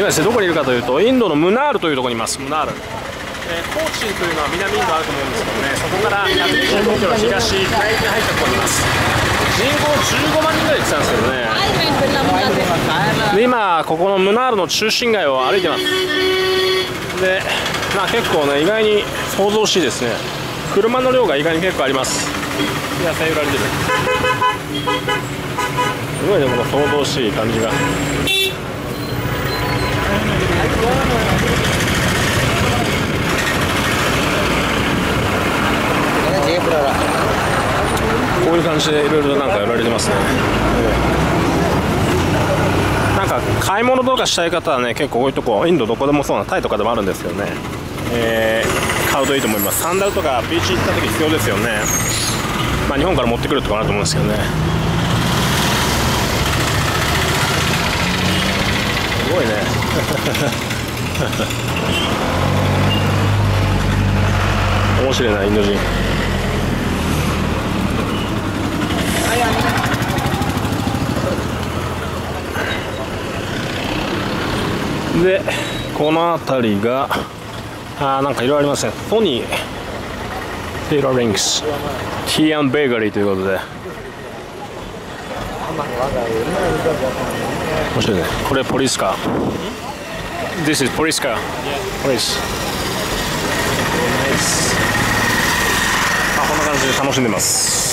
今ですねどこにいるかというとインドのムナールというところにいます。ムナール。えー、コーチンというのは南インドあると思うんですけどねそこから125キロ東海に入ったところにいます人口15万人ぐらいって言ってたんですけどねで今ここのムナールの中心街を歩いてますでまあ結構ね意外に想像しいですね車の量が意外に結構あります野菜売られてるすごいねこの想像しい感じがこういう感じでいろいろなんかやられてますね、なんか買い物とかしたい方はね結構こういとこインドどこでもそうなタイとかでもあるんですけどね、えー、買うといいと思います。サンダルとかビーチ行った時必要ですよね。まあ日本から持ってくるとかなと思うんですけどね。すごいね。面白いなインド人。でこの辺りがあなんかいろいろありますね。ソニーテイラーリングスティアンベーガリーということで。面白いね。これポリスカー。This is ポリスカーポリスあこんな感じで楽しんでます。